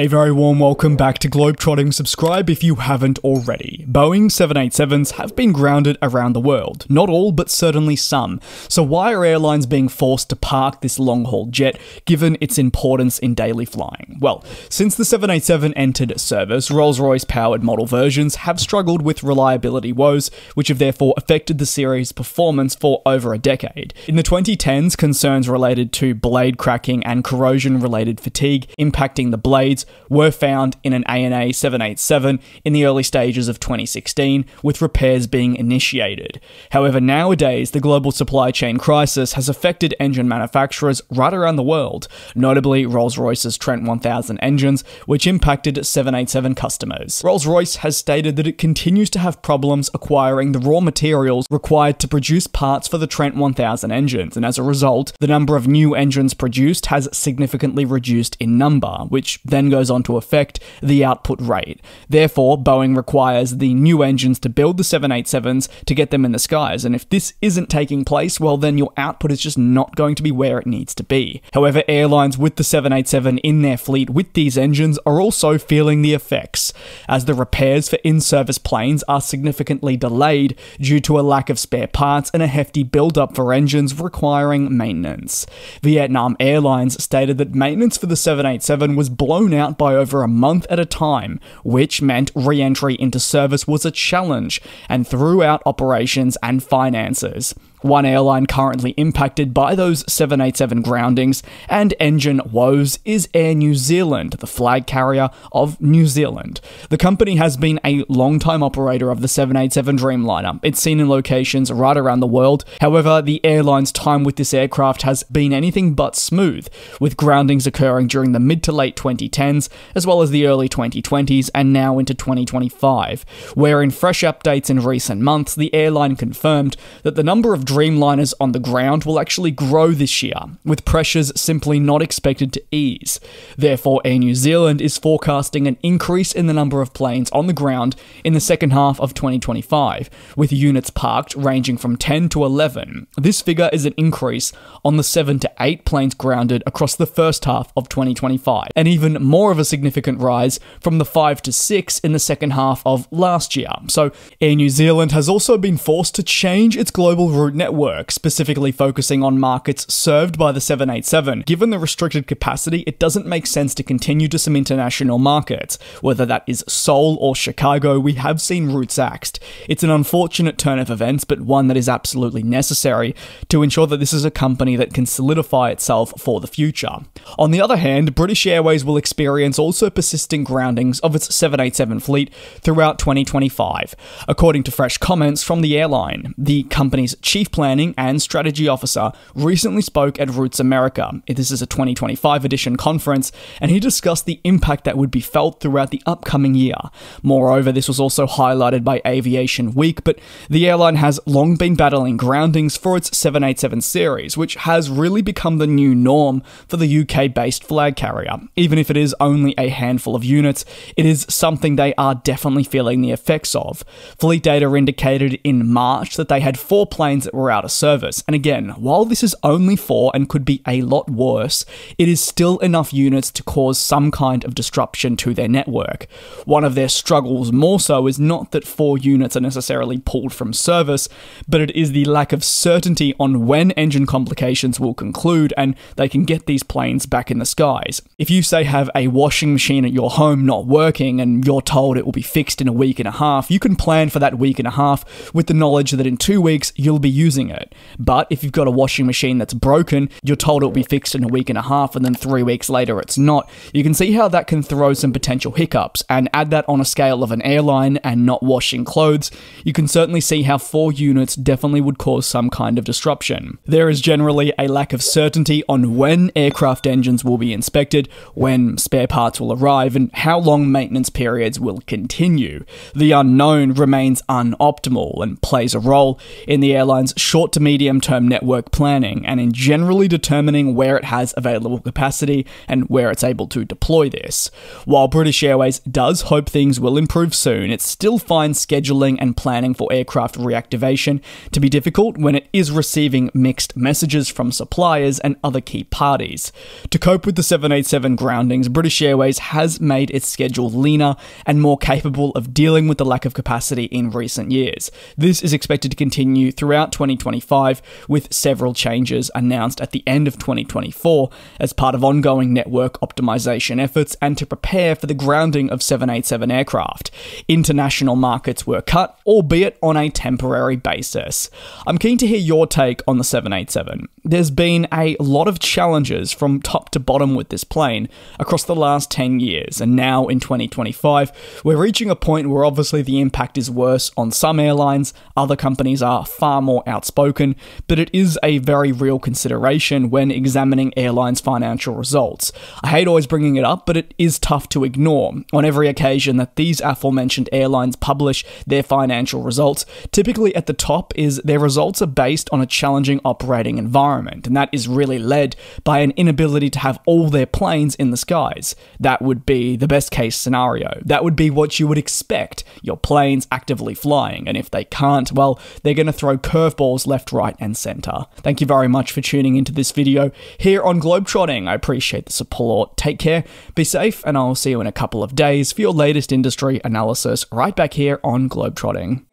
A very warm welcome back to Globetrotting. Subscribe if you haven't already. Boeing 787s have been grounded around the world. Not all, but certainly some. So, why are airlines being forced to park this long haul jet given its importance in daily flying? Well, since the 787 entered service, Rolls Royce powered model versions have struggled with reliability woes, which have therefore affected the series' performance for over a decade. In the 2010s, concerns related to blade cracking and corrosion related fatigue impacting the blades were found in an ANA 787 in the early stages of 2016, with repairs being initiated. However, nowadays, the global supply chain crisis has affected engine manufacturers right around the world, notably Rolls Royce's Trent 1000 engines, which impacted 787 customers. Rolls Royce has stated that it continues to have problems acquiring the raw materials required to produce parts for the Trent 1000 engines, and as a result, the number of new engines produced has significantly reduced in number, which then goes on to affect the output rate. Therefore, Boeing requires the new engines to build the 787s to get them in the skies, and if this isn't taking place, well, then your output is just not going to be where it needs to be. However, airlines with the 787 in their fleet with these engines are also feeling the effects, as the repairs for in service planes are significantly delayed due to a lack of spare parts and a hefty build-up for engines requiring maintenance. Vietnam Airlines stated that maintenance for the 787 was blown out out by over a month at a time, which meant re entry into service was a challenge and threw out operations and finances. One airline currently impacted by those 787 groundings and engine woes is Air New Zealand, the flag carrier of New Zealand. The company has been a long-time operator of the 787 Dreamliner. It's seen in locations right around the world. However, the airline's time with this aircraft has been anything but smooth, with groundings occurring during the mid to late 2010s, as well as the early 2020s, and now into 2025, where in fresh updates in recent months, the airline confirmed that the number of Dreamliners on the ground will actually grow this year, with pressures simply not expected to ease. Therefore, Air New Zealand is forecasting an increase in the number of planes on the ground in the second half of 2025, with units parked ranging from 10 to 11. This figure is an increase on the 7 to 8 planes grounded across the first half of 2025, and even more of a significant rise from the 5 to 6 in the second half of last year. So, Air New Zealand has also been forced to change its global route network, specifically focusing on markets served by the 787. Given the restricted capacity, it doesn't make sense to continue to some international markets. Whether that is Seoul or Chicago, we have seen routes axed. It's an unfortunate turn of events, but one that is absolutely necessary to ensure that this is a company that can solidify itself for the future. On the other hand, British Airways will experience also persistent groundings of its 787 fleet throughout 2025. According to fresh comments from the airline, the company's chief Planning and Strategy Officer, recently spoke at Routes America. This is a 2025 edition conference, and he discussed the impact that would be felt throughout the upcoming year. Moreover, this was also highlighted by Aviation Week, but the airline has long been battling groundings for its 787 series, which has really become the new norm for the UK based flag carrier. Even if it is only a handful of units, it is something they are definitely feeling the effects of. Fleet data indicated in March that they had four planes that were out of service. And again, while this is only four and could be a lot worse, it is still enough units to cause some kind of disruption to their network. One of their struggles more so is not that four units are necessarily pulled from service, but it is the lack of certainty on when engine complications will conclude and they can get these planes back in the skies. If you say have a washing machine at your home not working and you're told it will be fixed in a week and a half, you can plan for that week and a half with the knowledge that in two weeks you'll be using using it. But if you've got a washing machine that's broken, you're told it'll be fixed in a week and a half, and then three weeks later it's not. You can see how that can throw some potential hiccups, and add that on a scale of an airline and not washing clothes, you can certainly see how four units definitely would cause some kind of disruption. There is generally a lack of certainty on when aircraft engines will be inspected, when spare parts will arrive, and how long maintenance periods will continue. The unknown remains unoptimal and plays a role in the airline's short to medium term network planning and in generally determining where it has available capacity and where it's able to deploy this. While British Airways does hope things will improve soon, it still finds scheduling and planning for aircraft reactivation to be difficult when it is receiving mixed messages from suppliers and other key parties. To cope with the 787 groundings, British Airways has made its schedule leaner and more capable of dealing with the lack of capacity in recent years. This is expected to continue throughout 2025, with several changes announced at the end of 2024 as part of ongoing network optimization efforts and to prepare for the grounding of 787 aircraft. International markets were cut, albeit on a temporary basis. I'm keen to hear your take on the 787. There's been a lot of challenges from top to bottom with this plane across the last 10 years, and now in 2025, we're reaching a point where obviously the impact is worse on some airlines, other companies are far more outspoken, but it is a very real consideration when examining airlines' financial results. I hate always bringing it up, but it is tough to ignore. On every occasion that these aforementioned airlines publish their financial results, typically at the top is their results are based on a challenging operating environment, and that is really led by an inability to have all their planes in the skies. That would be the best case scenario. That would be what you would expect your planes actively flying, and if they can't, well, they're going to throw curveballs balls left, right, and centre. Thank you very much for tuning into this video here on Globetrotting. I appreciate the support. Take care, be safe, and I'll see you in a couple of days for your latest industry analysis right back here on Globetrotting.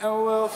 And we'll